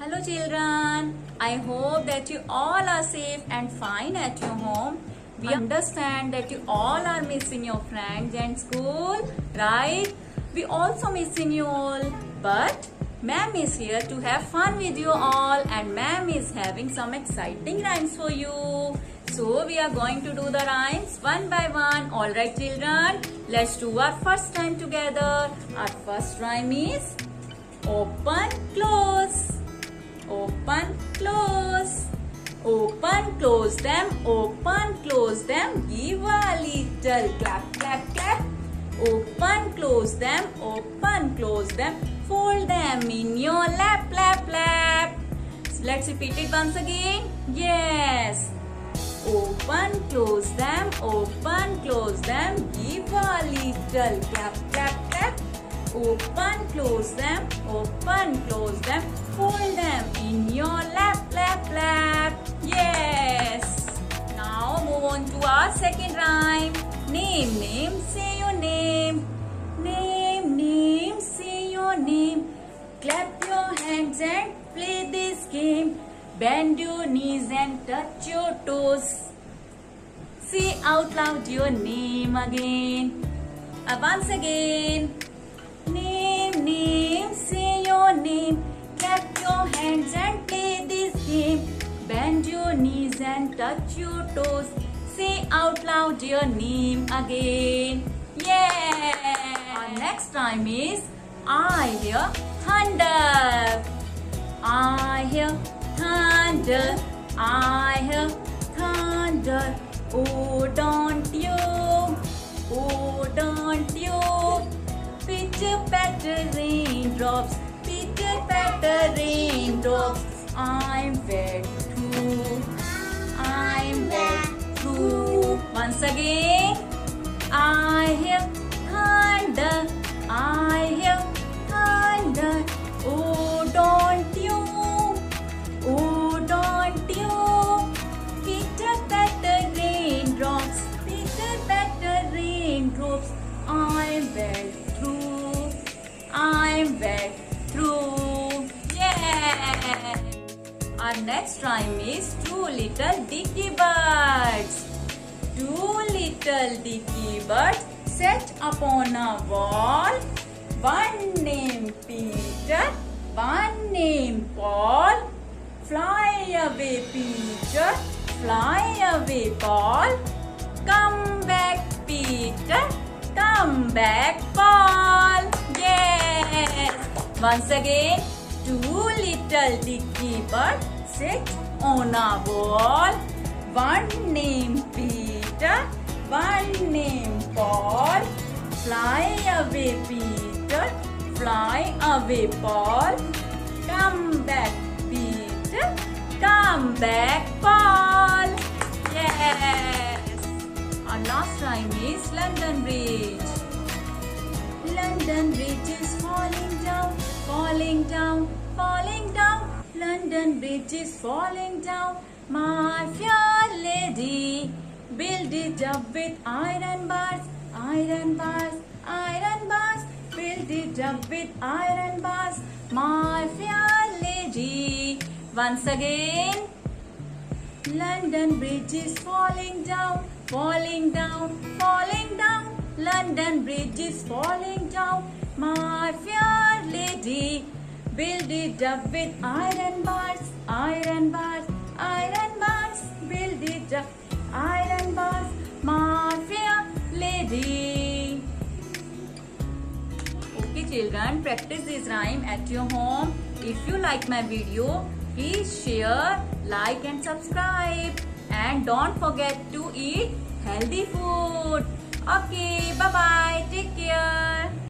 Hello children, I hope that you all are safe and fine at your home. We understand that you all are missing your friends and school, right? We also missing you all. But ma'am is here to have fun with you all and ma'am is having some exciting rhymes for you. So we are going to do the rhymes one by one. Alright children, let's do our first rhyme together. Our first rhyme is open, close close them, open, close them. Give a little clap, clap, clap. Open, close them, open, close them. Fold them in your lap, lap, lap. Let's repeat it once again. Yes. Open, close them, open, close them. Give a little clap, clap, clap. Open, close them, open, close them. Fold them in your lap, lap, lap. Yes. Name, name, say your name. Name, name, say your name. Clap your hands and play this game. Bend your knees and touch your toes. Say out loud your name again. Uh, once again. Name, name, say your name. Clap your hands and play this game. Bend your knees and touch your toes. Say out loud your name again. Yeah. Our next rhyme is I hear thunder. I hear thunder. I hear thunder. Oh, don't you? Oh, don't you? Pitter patter raindrops, pitter patter raindrops. I'm wet again, I hear thunder, I hear thunder. Oh, don't you? Oh, don't you? Pitter patter raindrops, pitter patter raindrops. I'm wet through, I'm wet through. Yeah. Our next rhyme is two little dicky birds. Two little dicky birds sat upon a wall. One named Peter, one named Paul. Fly away, Peter, fly away, Paul. Come back, Peter, come back, Paul. Yes. Once again, two little dicky birds sit on a wall. One named Peter, one named Paul. Fly away, Peter, fly away, Paul. Come back, Peter, come back, Paul. Yes. Our last rhyme is London Bridge. London Bridge is falling down, falling down, falling down. London Bridge is falling down. My fair lady, build it up with iron bars, iron bars, iron bars. Build it up with iron bars, my fair lady. Once again. London Bridge is falling down, falling down, falling down. London Bridge is falling down. My fair lady, build it up with iron bars, children, practice this rhyme at your home. If you like my video, please share, like and subscribe. And don't forget to eat healthy food. Okay, bye-bye. Take care.